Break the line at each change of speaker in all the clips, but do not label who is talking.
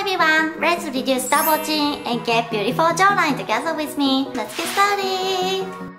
everyone, let's reduce double chin and get beautiful jawline together with me. Let's get started.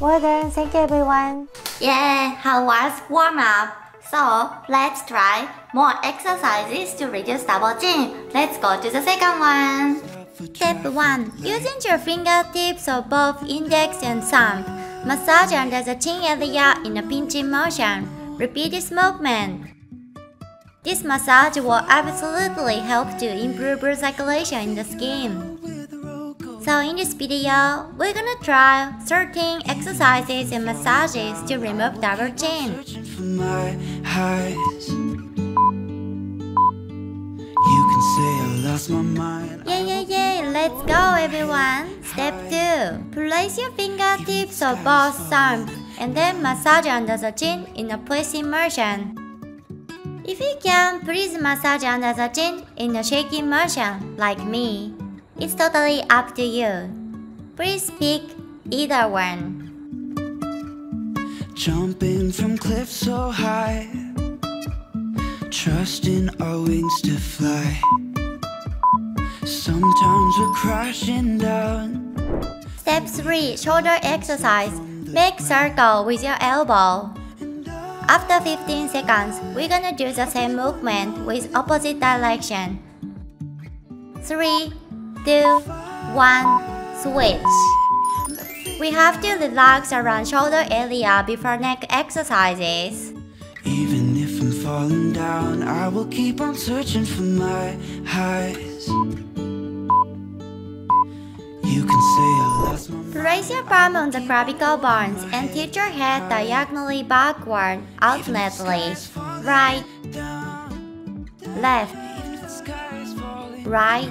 Well done, thank you everyone. Yeah, how was warm up? So let's try more exercises to reduce double chin. Let's go to the second one. Step 1. Using your fingertips of both index and thumb, massage under the chin area in a pinching motion. Repeat this movement. This massage will absolutely help to improve circulation in the skin. So in this video, we're gonna try 13 exercises and massages to remove double chin. Yeah, yeah, yeah, let's go everyone. Step 2. Place your fingertips on both thumbs and then massage under the chin in a pressing motion. If you can, please massage under the chin in a shaking motion, like me. It's totally up to you. Please pick either one. Jumping from cliffs so high Trusting our wings to fly Sometimes we're crashing down Step 3. Shoulder exercise. Make circle with your elbow. After 15 seconds, we're gonna do the same movement with opposite direction. 3, 2, 1, switch. We have to relax around shoulder area before neck exercises. Even if I'm falling down, I will keep on searching for my highs. You can say I lost my Place your palm on the clavicle bones and tilt your head diagonally backward, alternately. Right, left, right,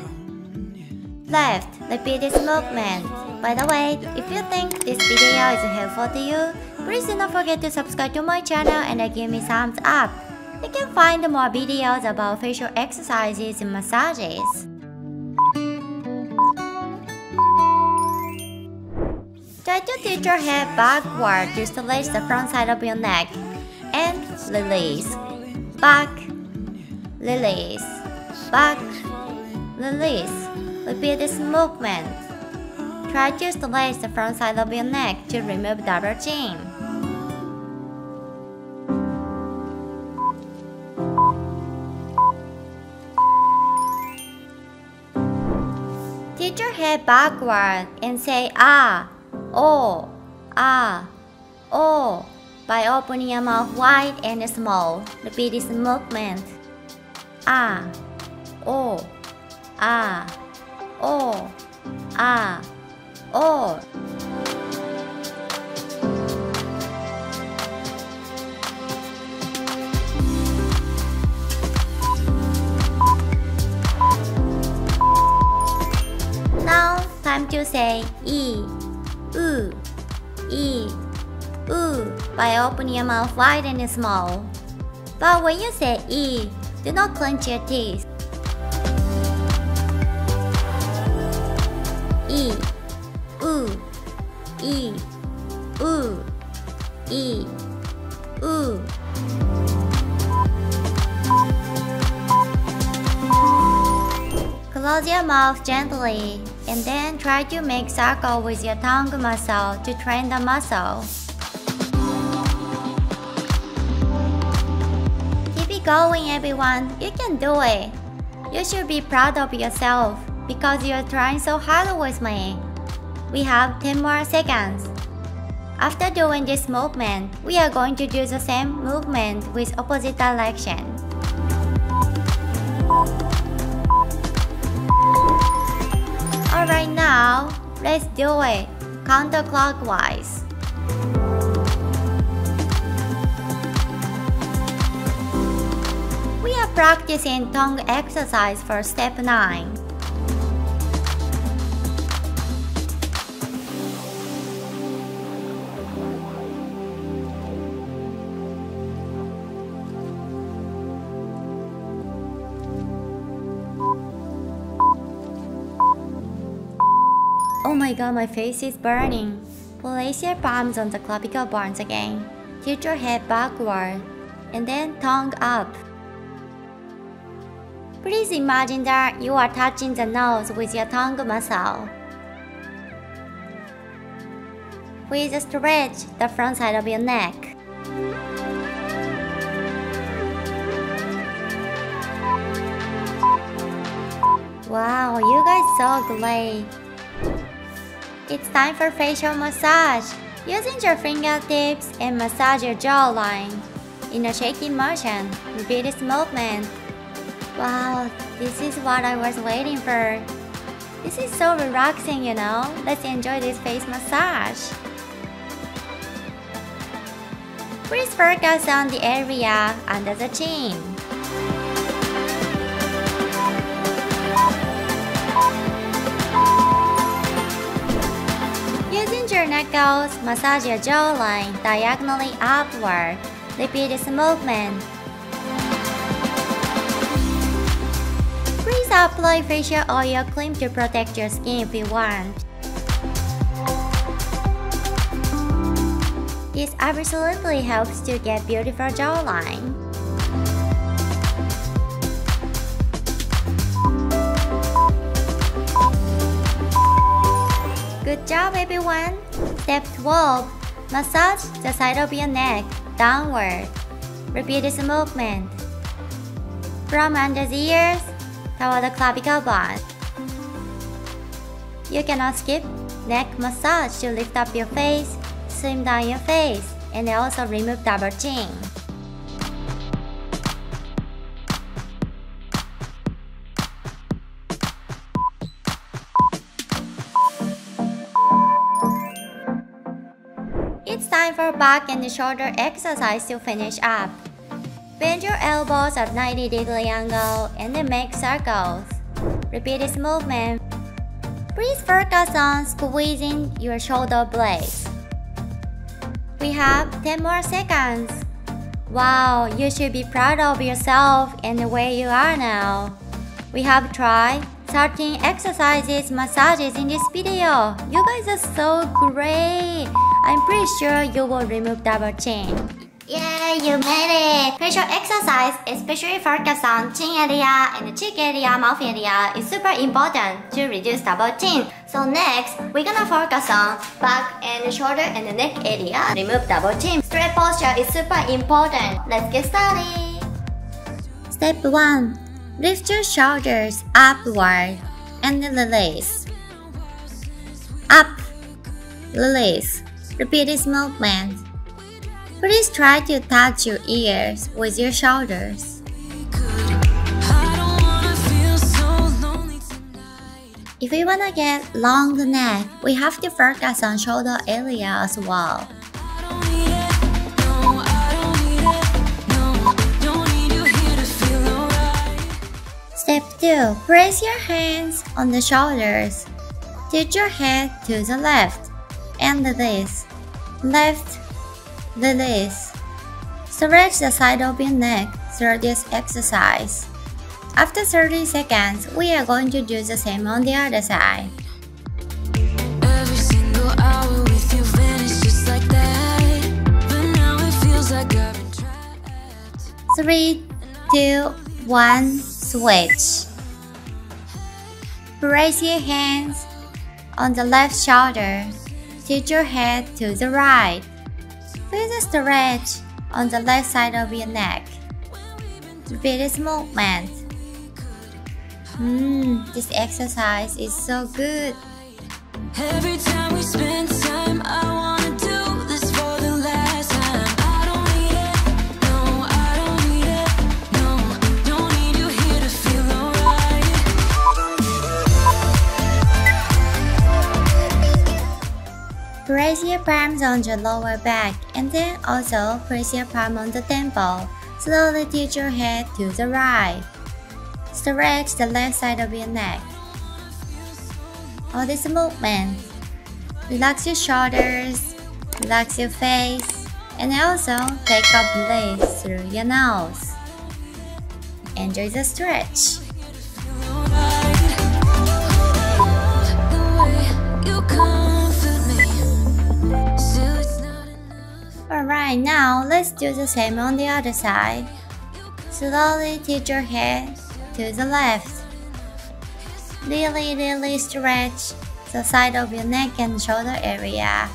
left. the Repeat this movement. By the way, if you think this video is helpful to you, please do not forget to subscribe to my channel and give me thumbs up. You can find more videos about facial exercises and massages. Try to tilt your head backward to stretch the front side of your neck. And release. Back. Release. Back. Release. Repeat this movement. Try to stretch the front side of your neck to remove double chin. Tilt your head backward and say ah oh, ah, O. By opening your mouth wide and small, repeat this movement. Ah, oh, ah, O, ah, O. Now, time to say E oo, e, oo by opening your mouth wide and small. But when you say e, do not clench your teeth. E, oo. Close your mouth gently and then try to make circle with your tongue muscle to train the muscle. Keep it going everyone, you can do it. You should be proud of yourself because you're trying so hard with me. We have 10 more seconds. After doing this movement, we are going to do the same movement with opposite direction. Alright now, let's do it counterclockwise. We are practicing tongue exercise for step 9. Oh my god, my face is burning. Place your palms on the clavicle bones again. Tilt your head backward and then tongue up. Please imagine that you are touching the nose with your tongue muscle. Please stretch the front side of your neck. Wow, you guys so great. It's time for facial massage. Using your fingertips and massage your jawline. In a shaking motion, repeat this movement. Wow, this is what I was waiting for. This is so relaxing, you know. Let's enjoy this face massage. Please focus on the area under the chin. Your knuckles, massage your jawline diagonally upward. Repeat this movement. Please apply facial oil cream to protect your skin if you want. This absolutely helps to get beautiful jawline. Good job everyone! Step 12. Massage the side of your neck downward. Repeat this movement. From under the ears toward the clavicle bone. You cannot skip neck massage to lift up your face slim down your face and also remove double chin. Time for back and shoulder exercise to finish up. Bend your elbows at 90 degree angle and then make circles. Repeat this movement. Please focus on squeezing your shoulder blades. We have 10 more seconds. Wow, you should be proud of yourself and the way you are now. We have tried 13 exercises massages in this video. You guys are so great. I'm pretty sure you will remove double chin. Yeah, you made it! Facial exercise, especially focus on chin area and cheek area, mouth area, is super important to reduce double chin. So next, we're gonna focus on back and shoulder and neck area. Remove double chin. Straight posture is super important. Let's get started. Step 1. Lift your shoulders upward and release. Up, release. Repeat this movement. Please try to touch your ears with your shoulders. If we wanna get long neck, we have to focus on shoulder area as well. Step 2. Place your hands on the shoulders. Tilt your head to the left and this. Left Release. Stretch the side of your neck through this exercise. After 30 seconds, we are going to do the same on the other side. Three, two, one, switch. Raise your hands on the left shoulder. Tilt your head to the right. Feel the stretch on the left side of your neck. Repeat this movement. Mmm, this exercise is so good. Every time we spend time, I wanna Raise your palms on your lower back and then also place your palm on the temple. Slowly tilt your head to the right. Stretch the left side of your neck. All this movement. Relax your shoulders, relax your face, and also take a breath through your nose. Enjoy the stretch. Alright, now let's do the same on the other side. Slowly tilt your head to the left. Really, really stretch the side of your neck and shoulder area.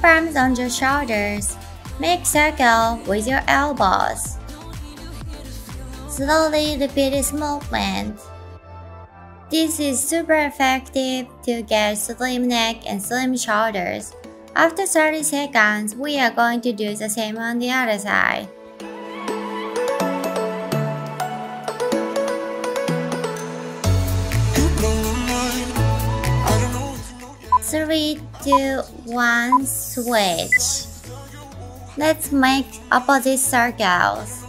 Palms on your shoulders. Make circle with your elbows. Slowly repeat this movement. This is super effective to get slim neck and slim shoulders. After 30 seconds, we are going to do the same on the other side. Three, two, one, switch. Let's make opposite circles.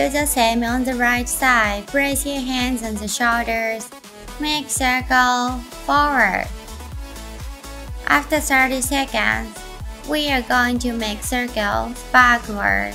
Do the same on the right side. Place your hands on the shoulders. Make circle forward. After 30 seconds, we are going to make circles backward.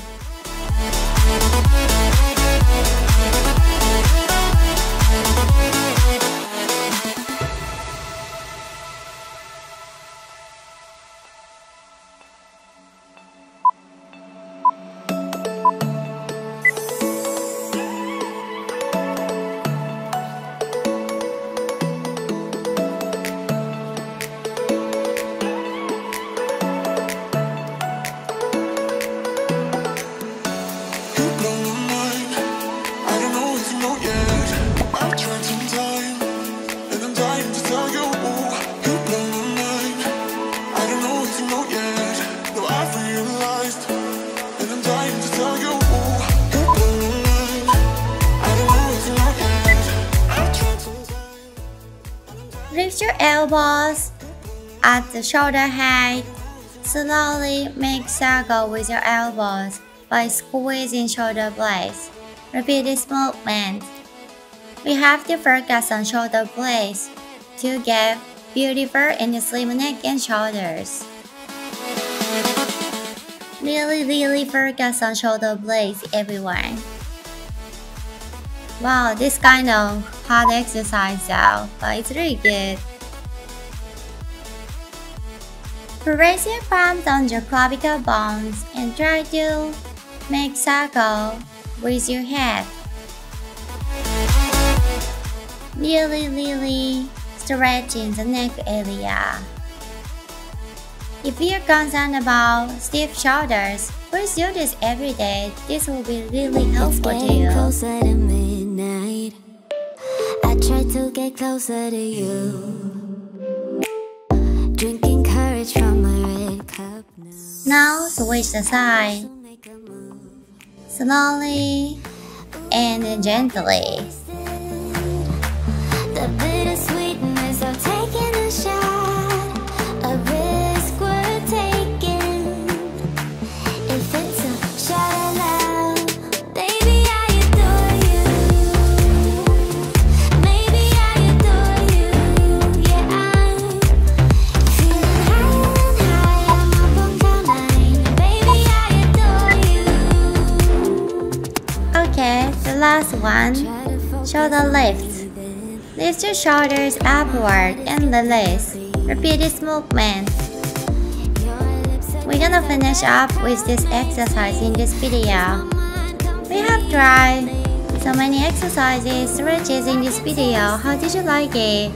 Lift your elbows at the shoulder height. Slowly make circle with your elbows by squeezing shoulder blades. Repeat this movement. We have to focus on shoulder blades to get beautiful and slim neck and shoulders. Really, really focus on shoulder blades, everyone. Wow, this kind of hard exercise though, but it's really good. Press your palms on your clavicle bones and try to make circle with your head. Really, really stretching the neck area. If you're concerned about stiff shoulders, please do this every day. This will be really helpful to you to get closer to you. Drinking courage from my red cup now. Now switch the side. Slowly and gently. One, shoulder lift. Lift your shoulders upward and release. Repeat this movement. We're gonna finish up with this exercise in this video. We have tried so many exercises, stretches in this video. How did you like it?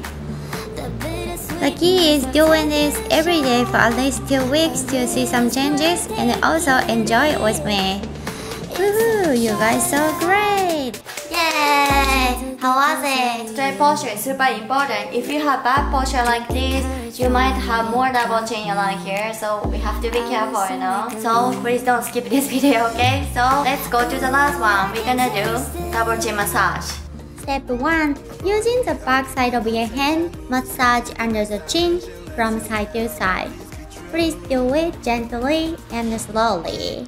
The key is doing this every day for at least 2 weeks to see some changes and also enjoy it with me. Woohoo! You guys so great!
How was it? Straight posture is super important. If you have bad posture like this, you might have more double chin line here, so we have to be careful, you know? So please don't skip this video, okay? So let's go to the last one. We're gonna do double chin massage.
Step 1. Using the back side of your hand, massage under the chin from side to side. Please do it gently and slowly.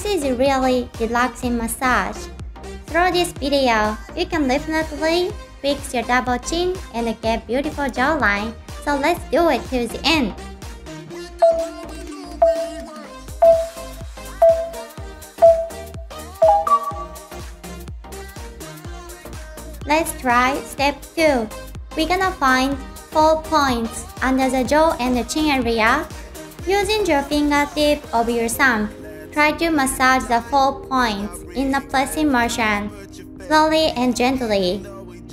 This is a really relaxing massage. Through this video, you can definitely fix your double chin and get beautiful jawline. So let's do it till the end. Let's try step 2. We're gonna find 4 points under the jaw and the chin area. Using your fingertip of your thumb, try to massage the 4 points in a pressing motion, slowly and gently.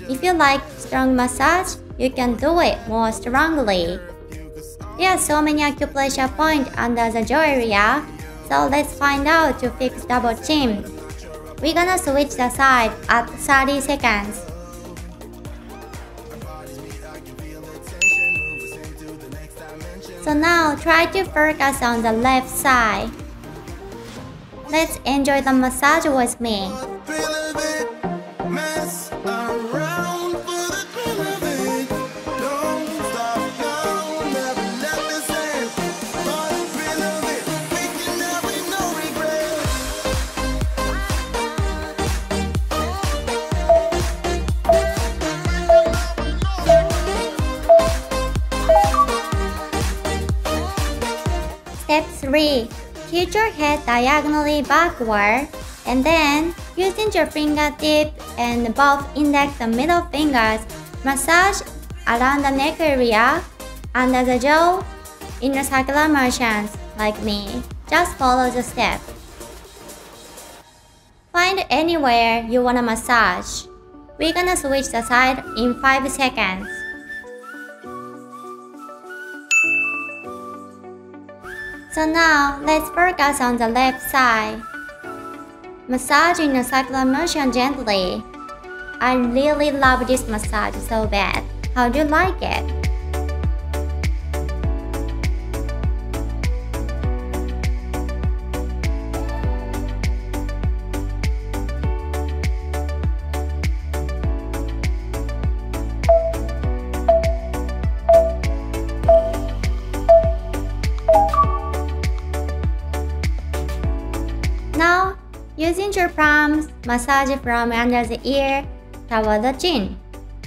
If you like strong massage, you can do it more strongly. There are so many acupressure points under the jaw area, so let's find out to fix double chin. We're gonna switch the side at 30 seconds. So now try to focus on the left side. Let's enjoy the massage with me. Step 3. Tilt your head diagonally backward and then using your fingertip and both index and middle fingers, massage around the neck area, under the jaw, in a circular motions like me. Just follow the step. Find anywhere you wanna massage. We're gonna switch the side in 5 seconds. So now, let's focus on the left side. Massaging in a circular motion gently. I really love this massage so bad. How do you like it? Massage from under the ear toward the chin,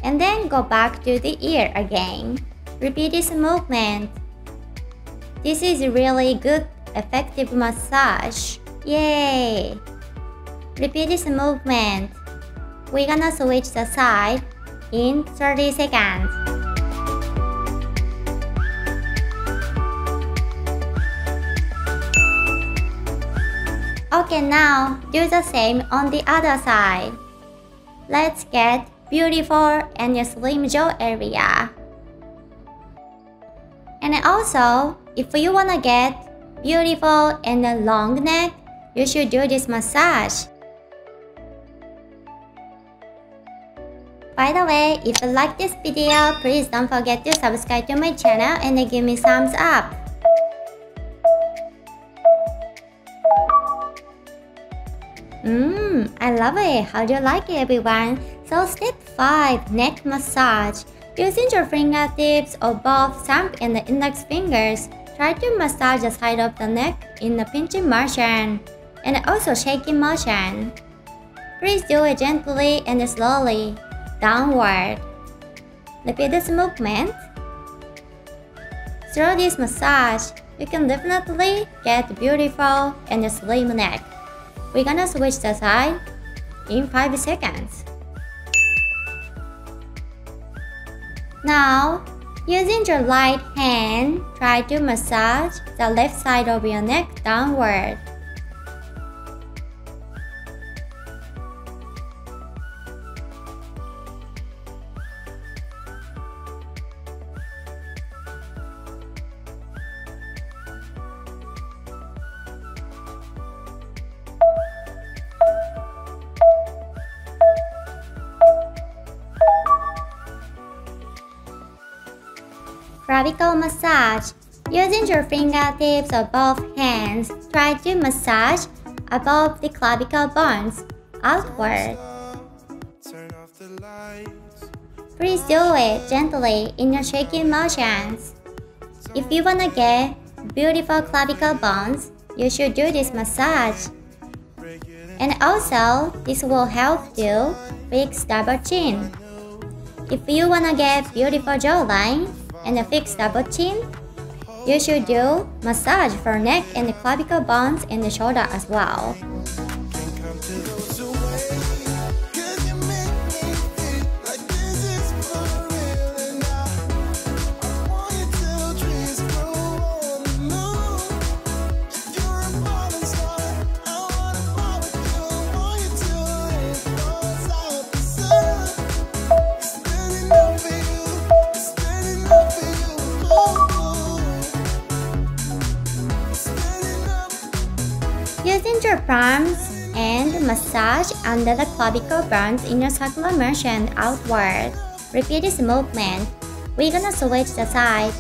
and then go back to the ear again. Repeat this movement. This is really good, effective massage. Yay! Repeat this movement. We're gonna switch the side in 30 seconds. Okay, now do the same on the other side. Let's get beautiful and slim jaw area. And also, if you wanna get beautiful and a long neck, you should do this massage. By the way, if you like this video, please don't forget to subscribe to my channel and give me thumbs up. Mmm, I love it. How do you like it, everyone? So step 5, neck massage. Using your fingertips or both thumb and the index fingers, try to massage the side of the neck in a pinching motion and also shaking motion. Please do it gently and slowly, downward. Repeat this movement. Through this massage, you can definitely get beautiful and slim neck. We're gonna switch the side in 5 seconds. Now, using your right hand, try to massage the left side of your neck downward. Clavicle massage. Using your fingertips or both hands, try to massage above the clavicle bones, outward. Please do it gently in your shaking motions. If you wanna get beautiful clavicle bones, you should do this massage. And also, this will help you fix double chin. If you wanna get beautiful jawline and fix double chin, you should do massage for neck and clavicle bones and the shoulder as well. Under the clavicle bones in a circular motion outward. Repeat this movement. We're gonna switch the side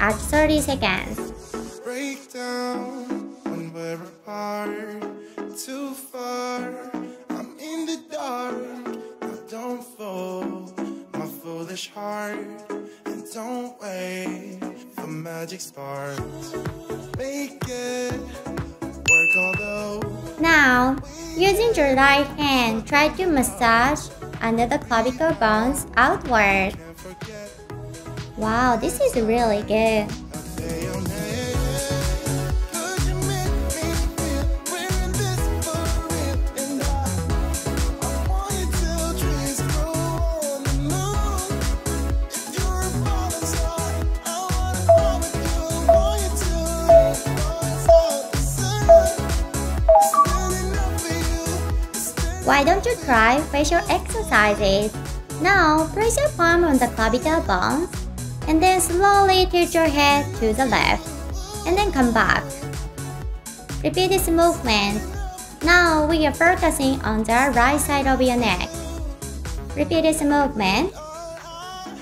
at 30 seconds. Break down when we're apart, too far. I'm in the dark. Now don't fall, my foolish heart, and don't wait for magic sparks. Make it. Now, using your hand, try to massage under the clavicle bones outward. Wow, this is really good. Why don't you try facial exercises? Now, place your palm on the clavicle bones and then slowly tilt your head to the left and then come back. Repeat this movement. Now we are focusing on the right side of your neck. Repeat this movement.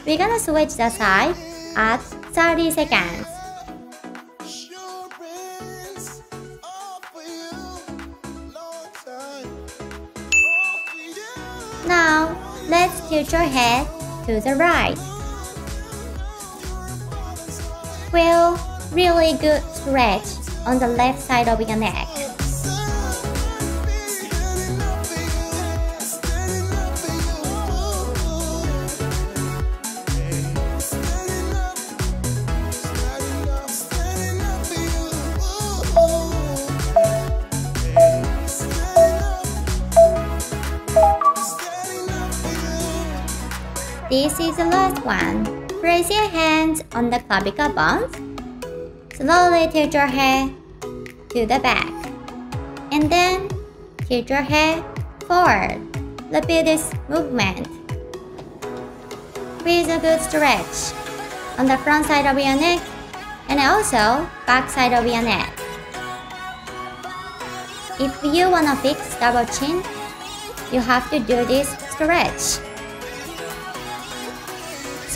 We're gonna switch the side at 30 seconds. Tilt your head to the right. Feel really good stretch on the left side of your neck. This is the last one. Place your hands on the clavicle bones. Slowly tilt your head to the back. And then tilt your head forward. Repeat this movement. Please a good stretch on the front side of your neck and also back side of your neck. If you wanna fix double chin, you have to do this stretch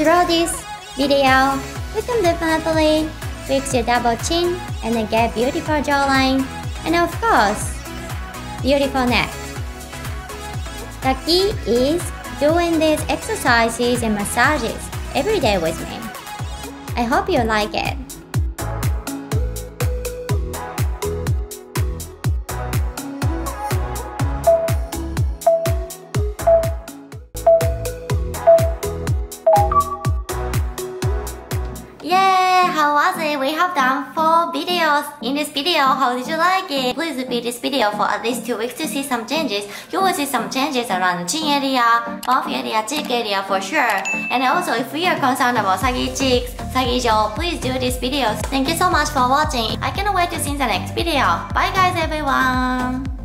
through this video, you can definitely fix your double chin and get beautiful jawline and of course, beautiful neck. The key is doing these exercises and massages every day with me. I hope you like it. 4 in this video. How did you like it? Please repeat this video for at least 2 weeks to see some changes. You will see some changes around the chin area, mouth area, cheek area for sure. And also if you are concerned about saggy cheeks, saggy jaw, please do this video. Thank you so much for watching. I cannot wait to see the next video. Bye guys everyone!